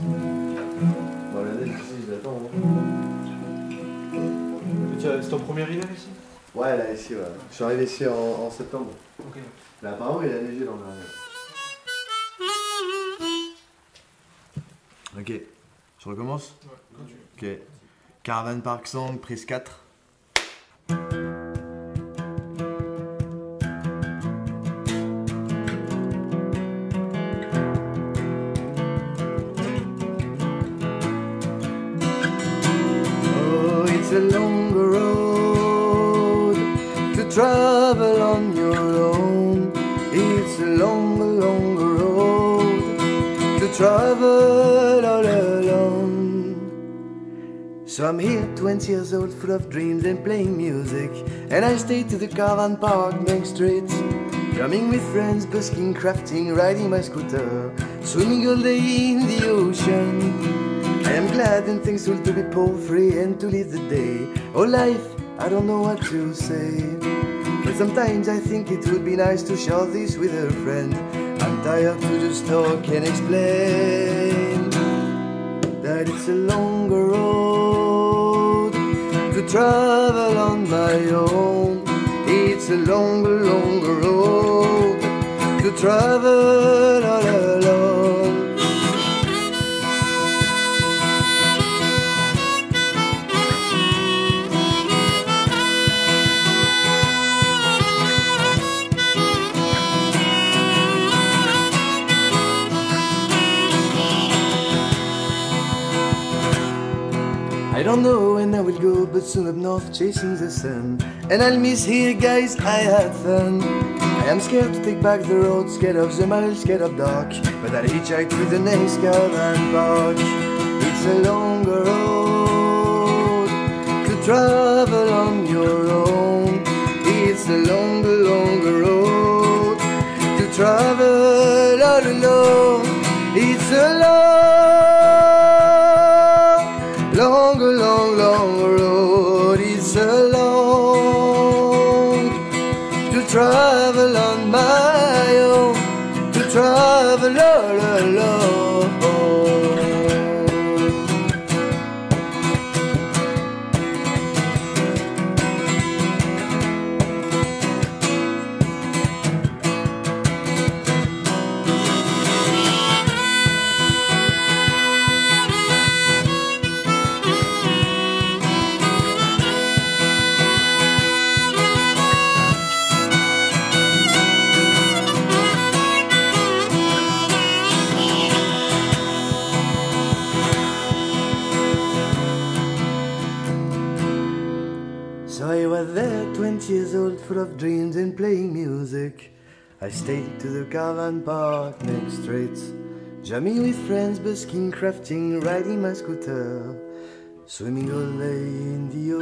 Bon, la neige ici, je l'attends. hein. C'est ton premier hiver ici? Ouais, là, ici, ouais. Je suis arrivé ici en, en septembre. Ok. Mais apparemment, il a neigé l'an dernier. Ok. Je recommence? Ouais, quand tu veux. Ok. Caravan Park Song, prise 4. A long road to travel on your own. It's a long, long road to travel all alone. So I'm here, 20 years old, full of dreams and playing music. And I stay to the caravan park next street. Drumming with friends, busking, crafting, riding my scooter, swimming all day in the ocean. Thankful to be poor free and to live the day. Oh, life, I don't know what to say. But sometimes I think it would be nice to share this with a friend. I'm tired to just talk and explain that it's a longer road to travel on my own. It's a longer, longer road to travel I don't know when I will go, but soon up north chasing the sun. And I'll miss here, guys, I had fun. I am scared to take back the road, scared of the miles, scared of dark. But I'll hitchhike with the next caravan park. It's a longer road to travel on your own. It's a longer, longer road to travel all alone. It's a long, travel on my own, to travel all alone. So I was there, 20 years old, full of dreams and playing music. I stayed to the caravan park next street, jamming with friends, busking, crafting, riding my scooter, swimming all day in the ocean.